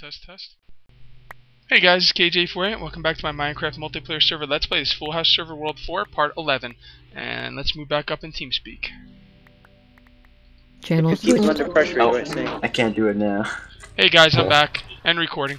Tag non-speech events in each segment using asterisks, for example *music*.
Test, test. Test, test, test. Hey guys, it's KJ48. Welcome back to my Minecraft multiplayer server Let's Play. This Full House Server World 4, Part 11. And let's move back up in TeamSpeak. Channel Keep switch. under pressure, Oh. I can't do it now. Hey guys, I'm Yeah. back. And recording.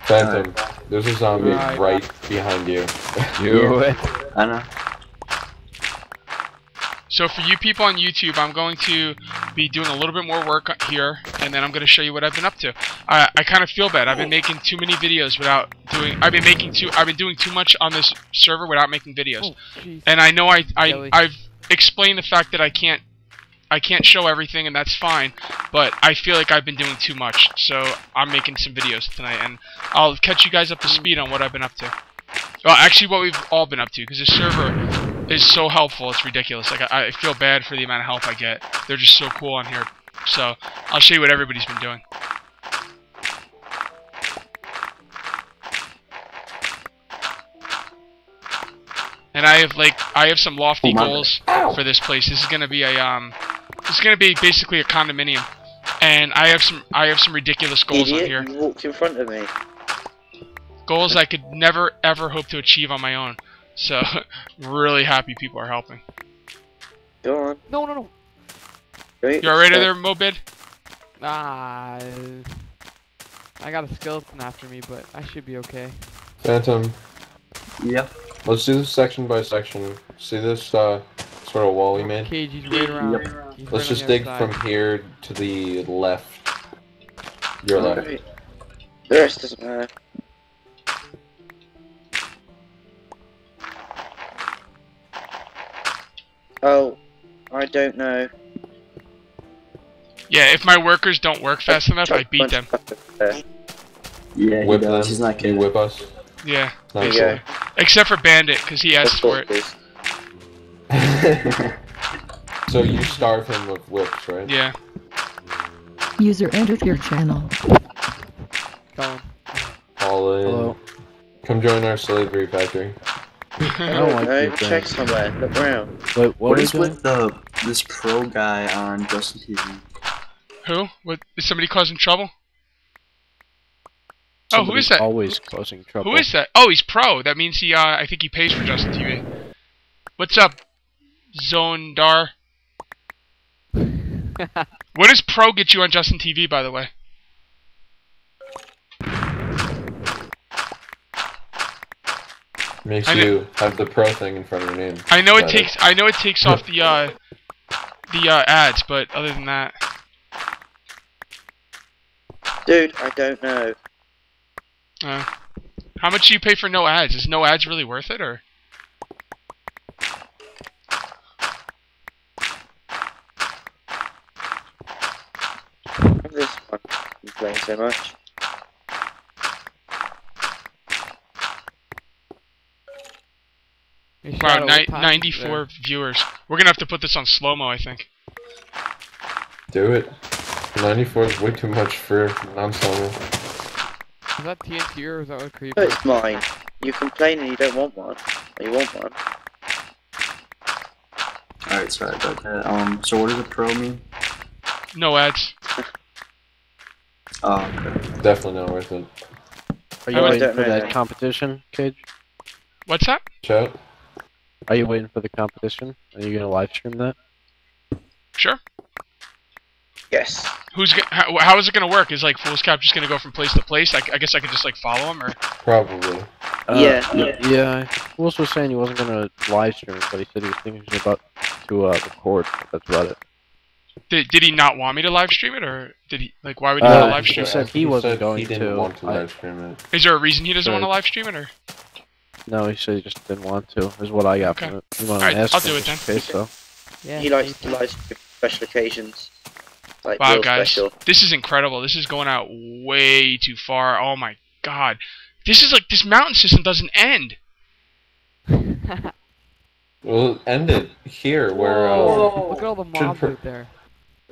Phantom, there's a zombie Right. right behind you. *laughs* Do it. I know. So for you people on YouTube, I'm going to be doing a little bit more work here, and then I'm going to show you what I've been up to. I, I kind of feel bad. I've been making too many videos without doing. I've been making too. I've been doing too much on this server without making videos. Oh, and I know I, I I've explained the fact that I can't I can't show everything and that's fine, but I feel like I've been doing too much. So I'm making some videos tonight and I'll catch you guys up to speed on what I've been up to. Well, actually what we've all been up to because this server is so helpful. It's ridiculous. Like I, I feel bad for the amount of help I get. They're just so cool on here. So I'll show you what everybody's been doing. And I have like I have some lofty Oh, goals for this place. This is gonna be a um, this is gonna be basically a condominium, and I have some I have some ridiculous goals on here. you walked in front of me. Goals I could never ever hope to achieve on my own. So *laughs* really happy people are helping. Go on. No, no, no. Great. You alright there, Mobid? Ah, I got a skeleton after me, but I should be okay. Phantom, Yep. let's do this section by section. See this uh, sort of wall we made? Cage, he's right around. He's Let's on just dig other from here to the left. Your left. Great. The rest doesn't matter. Oh, I don't know. Yeah, if my workers don't work fast enough, I beat them. Yeah, he Whip does. them. He's not You kidding. whip us. Yeah, you Nice. go. except for Bandit, because he asked for it. *laughs* So you starve him with whips, right? Yeah. User entered your channel. Going. All in. Hello. Come join our slavery factory. I don't like know. Check thing. somewhere. Look around. Wait, what, what are is you doing? with the this pro guy on Justin TV? Who? What? Is somebody causing trouble? Oh, who is that? Always causing trouble. Who is that? Oh, he's pro. That means he. Uh, I think he pays for Justin TV. What's up, Zondar? *laughs* What does pro get you on Justin TV, by the way? Makes know- you have the pro thing in front of your name. I know it Got takes. I know it takes off the uh, the uh, ads, but other than that, Dude, I don't know. uh, how much do you pay for no ads? Is no ads really worth it, or? Have this one. I'm playing so much. Wow, ni- time is it 94 viewers. We're gonna have to put this on slow mo, I think. Do it. 94 is way too much for non-solo. Is that TNT or is that what creep? Oh, it's mine. You complain and you don't want one. Or you want one. Alright, sorry about that. Um, so what does a pro mean? No ads. Oh, okay. Definitely not worth it. Are you waiting for that that. competition, Cage? What's that? Chat? Are you waiting for the competition? Are you gonna live stream that? Sure. Yes. Who's go- how, how is it gonna work? Is like Foolscap just gonna go from place to place? I, I guess I could just like follow him, or Probably. Yeah, Uh, yeah. Yeah. Wills was saying he wasn't gonna live stream it, but he said he was thinking about to uh, record. That's about it. did, did he not want me to live stream it, or did he like why would he Uh, want to live he stream it? said he wasn't said going he didn't to. want to I- live stream it. Is there a reason he doesn't Sure. want to live stream it, or No, he said he just didn't want to. Is what I got Okay. from it. You want Alright, to ask I'll do it then. in case, though. Yeah. he likes Cage. to live special occasions. Like wow, guys, special. this is incredible. This is going out way too far. Oh my god, this is like this mountain system doesn't end. *laughs* We'll end it here, where Whoa, Look at all the mobs pr- right there.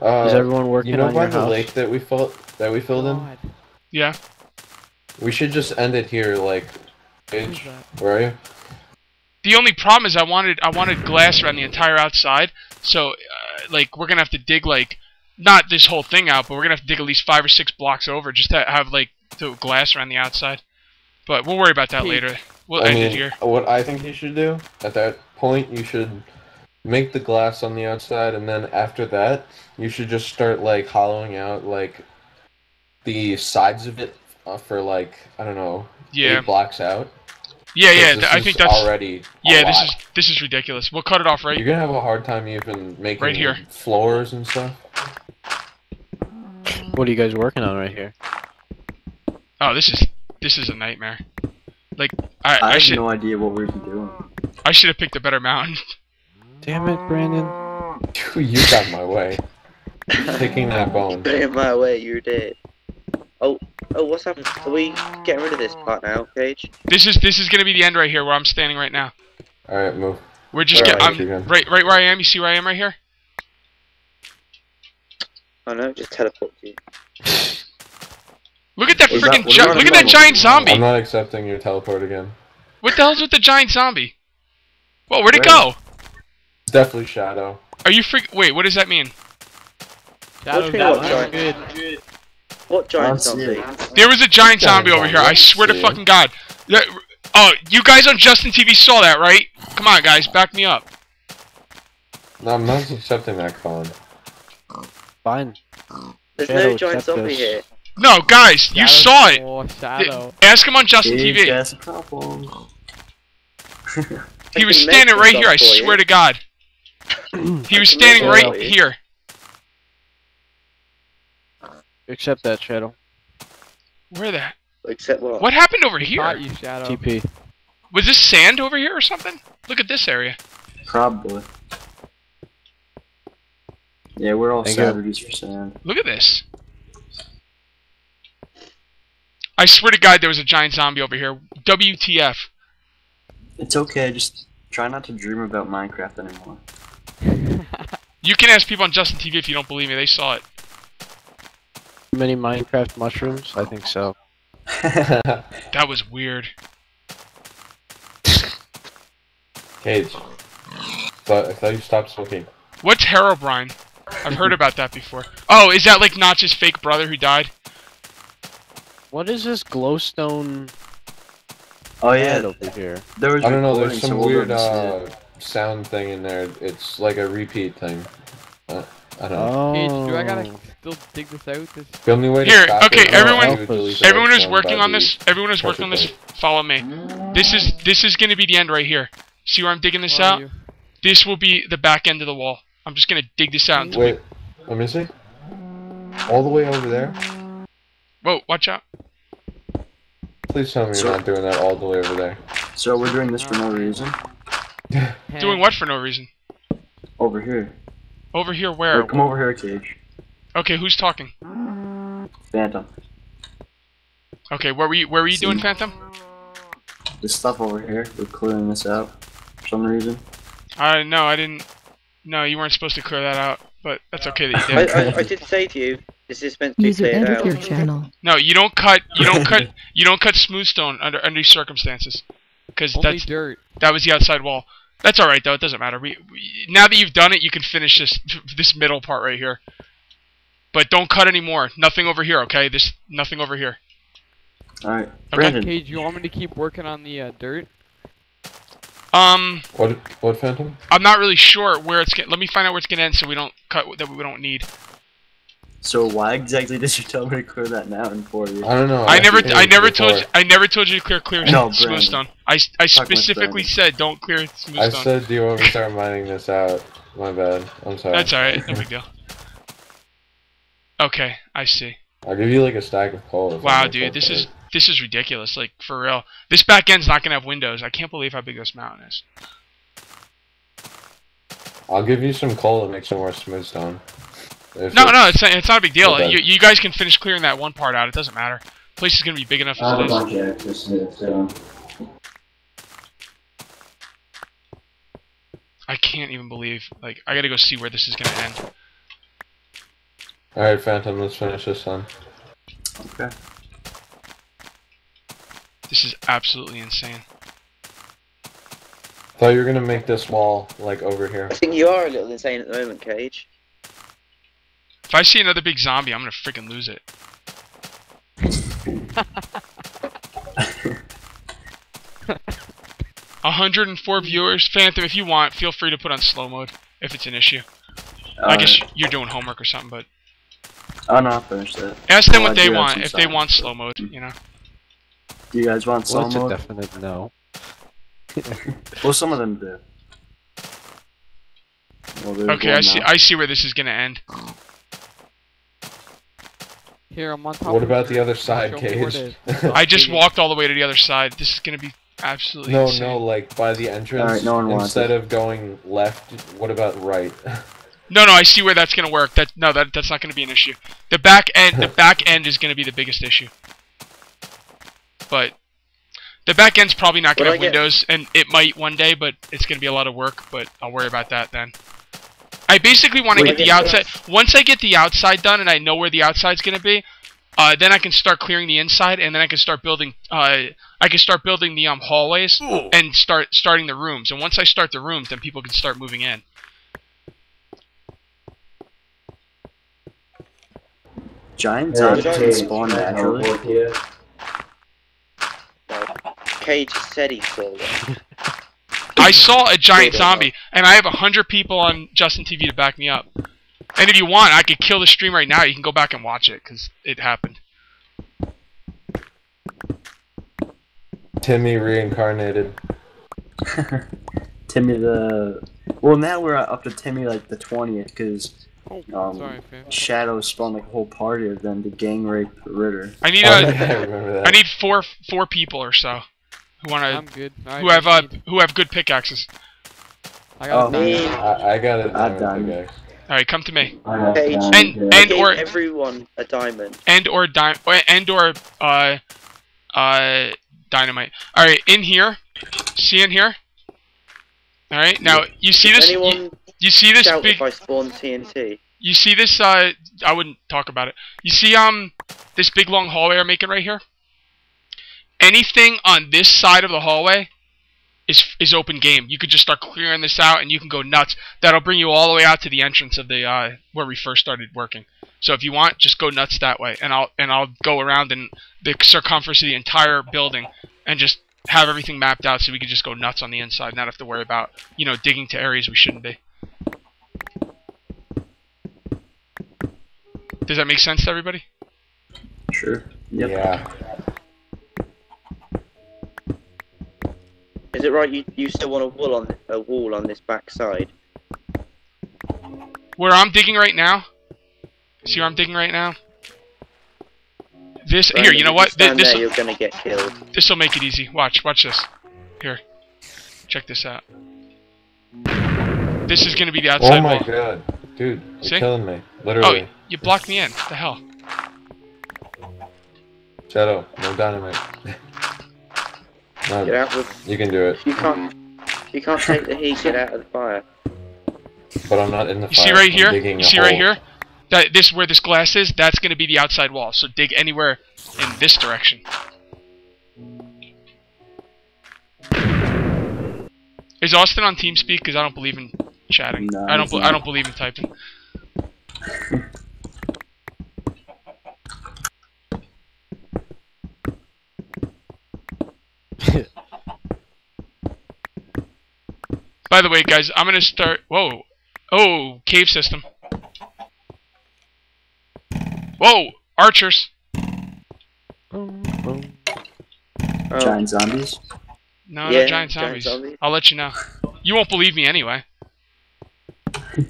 uh, uh, Is everyone working you know on by your the house? lake that we filled that we filled in? Yeah. We should just end it here, like. Who's where are you? The only problem is I wanted I wanted glass around the entire outside, so uh, like we're gonna have to dig like not this whole thing out, but we're gonna have to dig at least five or six blocks over just to have like the glass around the outside. But we'll worry about that later. We'll I end mean, it here. what I think you should do at that point, you should make the glass on the outside, and then after that, you should just start like hollowing out like the sides of it uh, for like I don't know Yeah, eight blocks out. Yeah, 'Cause yeah. this th- I think that's already. yeah. This lot. is this is ridiculous. We'll cut it off right. You're gonna have a hard time even making Right here. floors and stuff. What are you guys working on right here? Oh, this is this is a nightmare. Like I, I I have should no idea what we've been doing. I should have picked a better mountain. *laughs* Damn it, Brandon. *laughs* you got my way. Taking that bone. *laughs* Put in my way, you're dead. Oh, oh, what's happening? Are we getting rid of this part now, Cage? This is this is gonna be the end right here where I'm standing right now. All right, move. We're just Alright, get, I'm um, right right where I am. You see where I am right here? Oh no, just teleport to you. Look at that Is that- freaking what gi- about look at that giant zombie. I'm not accepting your teleport again. What the hell's with the giant zombie? Well, where'd it go? It's definitely Shadow. Are you freak? Wait, what does that mean? Shadow me what, Down, Giant? good. What giant Let's zombie? it. There was a giant Giant zombie over here. I swear to fucking god. Oh, you guys on Justin TV saw that, right? Come on, guys, back me up. No, I'm not accepting that, Colin. Fine. There's Shadow, no giant zombie this. here. No, guys, you Shadow- saw it. Oh, Shadow. Ask him on Justin Big TV. He was standing right here. I for you. swear to God. *clears throat* He was standing right here. Accept that, Shadow. Where the? Except what? What happened over Caught here? you, Shadow. TP. Was this sand over here or something? Look at this area. Probably. Yeah, we're all Thank you. savages for sand. Look at this. I swear to God, there was a giant zombie over here. WTF? It's okay, just try not to dream about Minecraft anymore. You can ask people on Justin TV if you don't believe me. They saw it. Many Minecraft mushrooms? I think so. *laughs* That was weird. Cage. Thought, I thought you stopped smoking. What's Herobrine? I've heard about that before. Oh, is that like Notch's fake brother who died? What is this glowstone Oh yeah, over here? there was I don't know. There's some weird go and see uh, sound thing in there. It's like a repeat thing. Uh, I don't know. Oh. Cage, do I gotta still dig this out? This The only way Here, stop okay, everyone- to Everyone who's working on this, everyone who's working on this, follow me. This is this is gonna be the end right here. See where I'm digging this where out? This will be the back end of the wall. I'm just gonna dig this out until we Wait, let me see. All the way over there. Whoa, watch out. Please tell me you're not doing that all the way over there. So we're doing this for no reason. Doing what for no reason? Over here. Over here where? Or come over here, Cage. Okay, who's talking? Phantom. Okay, where were you where were you doing, Phantom? This stuff over here, we're clearing this out for some reason. I no, I didn't no, you weren't supposed to clear that out, but that's okay that you I, did. I, I did say to you, this is meant to be User cleared entered your channel. No, you don't cut you don't cut *laughs* you don't cut smooth stone under under these circumstances. Cuz that's dirt. that was the outside wall. That's all right though. It doesn't matter. We, we now that you've done it, you can finish this this middle part right here. But don't cut anymore. Nothing over here, okay? This nothing over here. Alright. Okay. Brandon. Cage, you want me to keep working on the uh, dirt? Um, What? What phantom? I'm not really sure where it's going. Let me find out where it's gonna end, so we don't cut that we don't need. So why exactly did you *laughs* tell me to clear that mountain for you? I don't know. I never, I never before. told you, I never told you to clear clear No, smooth stone. I, I Fuck specifically said don't clear smooth I stone. said, do you want to start mining this out? My bad. I'm sorry. That's all right. No big deal. Okay, I see. I'll give you like a stack of coal. Wow, dude, this is this is ridiculous. Like for real, this back end's not gonna have windows. I can't believe how big this mountain is. I'll give you some coal to make some more smooth stone. If No, it's- no, it's not, it's not a big deal. Okay. You, you guys can finish clearing that one part out. It doesn't matter. The place is gonna be big enough as it is. of access to. I can't even believe. Like, I gotta go see where this is gonna end. Alright, Phantom, let's finish this one. Okay. This is absolutely insane. Thought you were gonna make this wall like over here. I think you are a little insane at the moment, Cage. If I see another big zombie, I'm gonna freaking lose it. *laughs* A hundred and four viewers. Phantom, if you want, feel free to put on slow mode if it's an issue. I guess you're doing homework or something, but Oh no, I'll finish that. ask them Well, what I they want. some If they want slow mode, you know. Do you guys want slow Well, it's a mode? definite no. *laughs* Well, some of them do. Well, Okay, one I see. now. I see where this is gonna end. Here, I'm on top What of about the other side, Show Cage? *laughs* I just walked all the way to the other side. This is gonna be absolutely No, insane. no, like by the entrance. Alright, no one wants Instead it. of going left, what about right? *laughs* No, no, I see where that's gonna work. That no, that that's not gonna be an issue. The back end, the *laughs* back end is gonna be the biggest issue. But the back end's probably not gonna have I get- windows, and it might one day, but it's gonna be a lot of work. But I'll worry about that then. I basically want to get the get outside. Once I get the outside done, and I know where the outside's gonna be, uh, then I can start clearing the inside, and then I can start building. Uh, I can start building the um hallways and start starting the rooms. And once I start the rooms, then people can start moving in. Giant Yeah, zombies can giant- spawn naturally. Cage said he saw one. I saw a giant zombie, and I have a hundred people on Justin TV to back me up. And if you want, I could kill the stream right now. You can go back and watch it because it happened. Timmy reincarnated. *laughs* Timmy the. Well, now we're up to Timmy like the twentieth because Um, sorry, fam. Shadow spawned like a whole party of them to gang rape Ritter. I need Oh, a, yeah, I remember that. I need four four people or so who wanna? I'm want good. to who have uh who have good pickaxes. I got Oh, a Me, I, I got it. I've done. guys. All right, come to me. Cage, And I and or everyone a diamond. and or di- or- and or uh uh dynamite. All right, in here. See in here. All right, now you see this. Anyone you see this shout big. if I spawn TNT? You see this, uh, I wouldn't talk about it. You see, um, this big long hallway I'm making right here? Anything on this side of the hallway is is open game. You could just start clearing this out and you can go nuts. That'll bring you all the way out to the entrance of the, uh, where we first started working. So if you want, just go nuts that way and I'll, and I'll go around in the circumference of the entire building and just have everything mapped out so we can just go nuts on the inside, not have to worry about, you know, digging to areas we shouldn't be. Does that make sense to everybody? Sure. Yep. Yeah. Is it right? You you still want a wall on a wall on this back side? Where I'm digging right now. See where I'm digging right now? This here, you know what? stand This there, you're gonna get killed. this will make it easy. Watch, watch this. Here, check this out. This is gonna be the oh outside Oh my wall. god, dude, you're See? killing me. Literally. Oh, Literally. You blocked me in. What the hell? Shadow, no dynamite. no, Get out with. you can do it, You can't. You can't take the heat. Get out of the fire. but I'm not in the You fire. see right I'm here? You a see right here? That this where this glass is. That's gonna be the outside wall. So dig anywhere in this direction. Is Austin on TeamSpeak? Because I don't believe in chatting. No, I don't. I don't believe in typing. By the way, guys, I'm gonna start. Whoa, oh, cave system. Whoa, archers. Boom, boom. Oh, Giant zombies. No, Yeah, no giant giant zombies. zombies. I'll let you know. You won't believe me anyway. *laughs*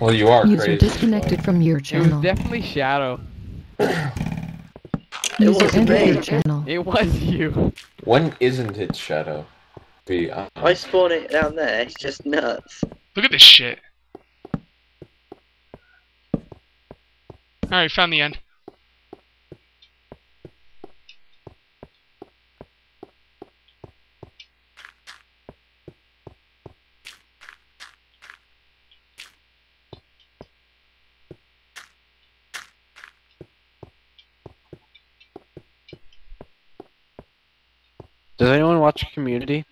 Well, you are User crazy. disconnected from your channel. It was definitely Shadow. User wasn't entered me. your channel. It was you. When isn't it Shadow? Be uh, I spawn it down there. It's just nuts. Look at this shit. Alright, found the end. Does anyone watch Community?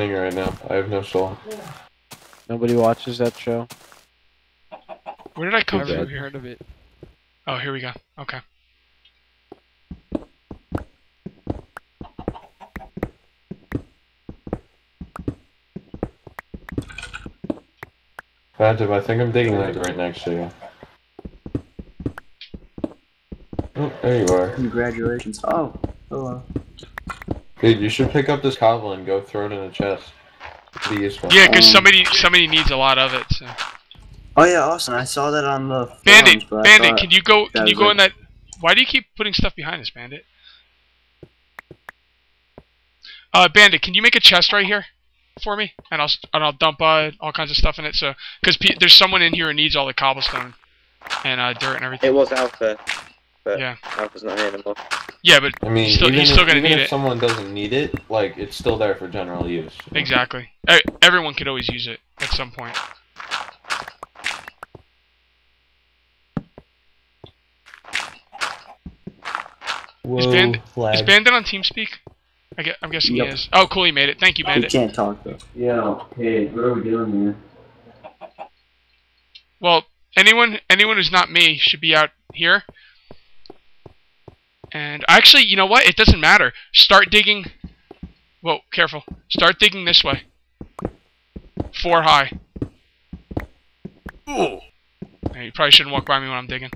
Nope. No. Right now. I have no soul. Nobody watches that show. Where did I come Never here? heard of it. Oh, here we go. Okay. Phantom, I think I'm digging like right next to you. Oh, there you are. Congratulations. Oh, hello. Dude, you should pick up this cobble and go throw it in a chest. Be useful. Yeah, because Um, somebody somebody needs a lot of it. So. Oh yeah, Austin. I saw that on the Bandit, forums, Bandit, can you go? Can you go it. in that? Why do you keep putting stuff behind us, Bandit? Uh, Bandit, can you make a chest right here for me, and I'll and I'll dump uh, all kinds of stuff in it. So, because pe- there's someone in here who needs all the cobblestone and uh, dirt and everything. It was Alpha, but Yeah. Alpha's not here anymore. Yeah, but I mean, Still- even he's still if, gonna even need if it. someone doesn't need it, like it's still there for general use. exactly, E- everyone could always use it at some point. Is Band- Is Bandit on TeamSpeak? I gue- I'm guessing Yep. he is. Oh, cool, he made it. Thank you, You He can't talk though. Yeah. Hey, what are we doing here? Well, anyone anyone who's not me should be out here. And actually, you know what? It doesn't matter. Start digging. Whoa, careful. Start digging this way. Four high. Ooh. Hey, you probably shouldn't walk by me when I'm digging.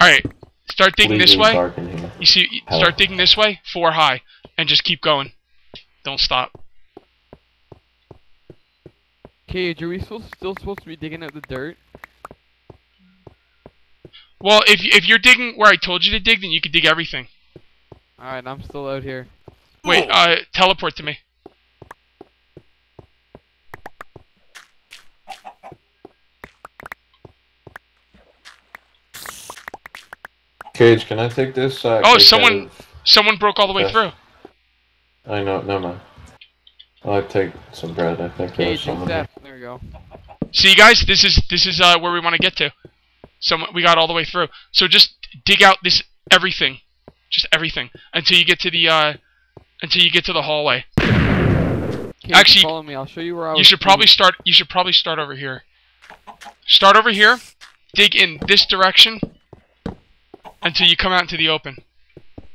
All right. Start digging this way. Dark in here. You see, you Hell. start digging this way. Four high, and just keep going. Don't stop. Cage, are we still still supposed to be digging out the dirt? Well, if you- if you're digging where I told you to dig, then you can dig everything. Alright, I'm still out here. Wait, uh, teleport to me. Cage, can I take this? Uh, Oh, someone- of- Someone broke all the way Yes. through. I know. Never mind. I'll take some bread. I think there's Cage, someone. here. There we go. See, guys, this is this is uh, where we want to get to. So we got all the way through. So just dig out this everything, just everything until you get to the uh, until you get to the hallway. Cage, Actually, follow me. I'll show you where I was. You should probably start. You should probably start over here. Start over here. Dig in this direction until you come out into the open,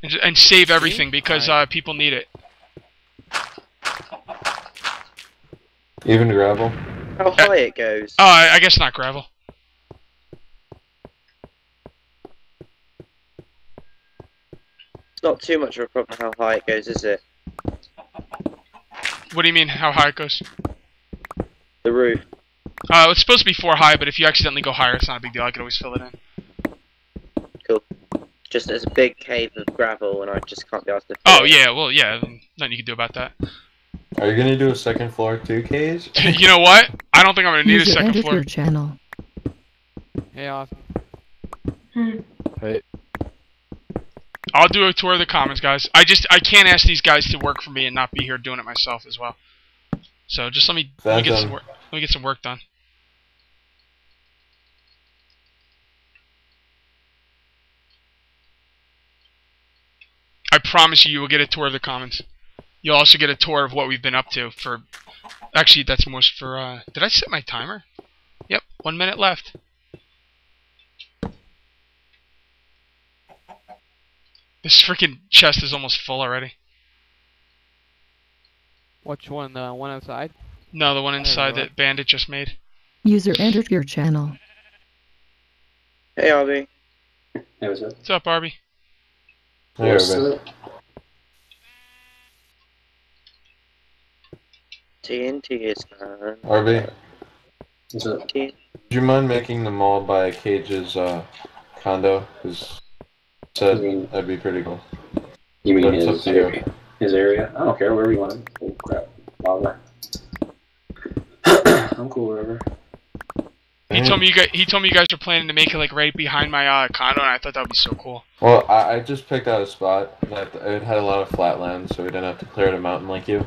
and, and save everything because uh, people need it. Even gravel. How high it goes? Oh, I, I guess not gravel. It's not too much of a problem how high it goes, is it? What do you mean? How high it goes? The roof. Uh, it's supposed to be four high, but if you accidentally go higher, it's not a big deal. I could always fill it in. Cool. Just there's a big cave of gravel and I just can't be asked to fill Oh it. yeah, well yeah, nothing you can do about that. *laughs* Are you gonna do a second floor too, Cage? you know what? I don't think I'm gonna need a second floor. channel. Hey, Austin. Hey, I'll do a tour of the commons, guys. I just I can't ask these guys to work for me and not be here doing it myself as well. So just let me let me get some work let me get some work done. I promise you, you will get a tour of the commons. You'll also get a tour of what we've been up to for. Actually, that's most for. uh... Did I set my timer? Yep, one minute left. This freaking chest is almost full already. Which one? The one outside? No, the one inside that Bandit just made. User entered your channel. Hey Arby. Hey, what's up? What's up, Barbie? Here, What's up? TNT is man. RB, What's up? TNT. would you mind making the mall by Cage's uh, condo? Because said I mean- that'd be pretty cool. You mean But it's up his to you. area? His area? I don't care wherever you want it. Oh crap. Lava. *clears throat* I'm cool wherever. He told me you guys. He told me you guys are planning to make it like right behind my uh, condo, and I thought that would be so cool. Well, I, I just picked out a spot that it had a lot of flat land, so we didn't have to clear a mountain like you.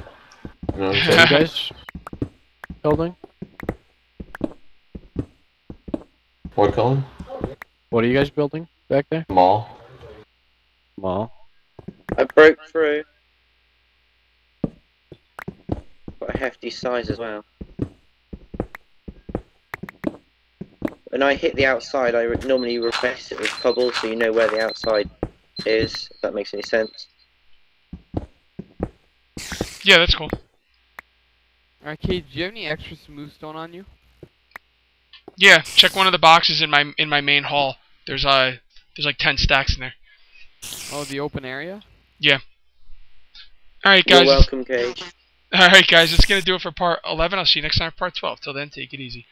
You know what I'm *laughs* you saying? guys building? what, Colin? What are you guys building back there? Mall. Mall. I broke through. Got a hefty size as well. when I hit the outside, I normally replace it with cobble, so you know where the outside is. If that makes any sense. Yeah, that's cool. Alright, Cade, do you have any extra smooth stone on you? Yeah, check one of the boxes in my in my main hall. There's uh there's like ten stacks in there. Oh, the open area? Yeah. All right, You're guys. welcome, Cage. All right, guys. That's gonna do it for part 11. I'll see you next time for part 12. Till then, take it easy.